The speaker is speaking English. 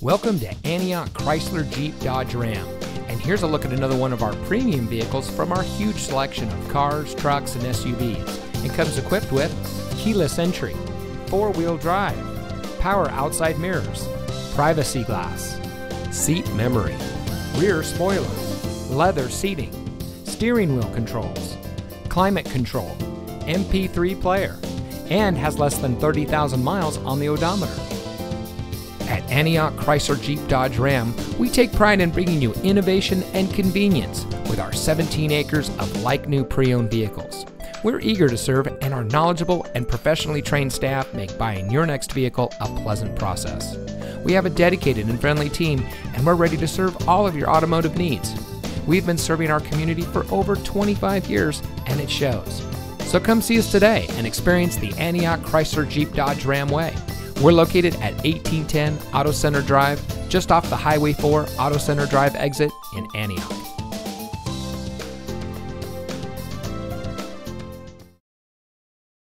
Welcome to Antioch Chrysler Jeep Dodge Ram. And here's a look at another one of our premium vehicles from our huge selection of cars, trucks, and SUVs. It comes equipped with keyless entry, four wheel drive, power outside mirrors, privacy glass, seat memory, rear spoiler, leather seating, steering wheel controls, climate control, MP3 player, and has less than 30,000 miles on the odometer. At Antioch Chrysler Jeep Dodge Ram, we take pride in bringing you innovation and convenience with our 17 acres of like new pre owned vehicles. We're eager to serve, and our knowledgeable and professionally trained staff make buying your next vehicle a pleasant process. We have a dedicated and friendly team, and we're ready to serve all of your automotive needs. We've been serving our community for over 25 years, and it shows. So come see us today and experience the Antioch Chrysler Jeep Dodge Ram way. We're located at 1810 Auto Center Drive, just off the Highway 4 Auto Center Drive exit in Antioch.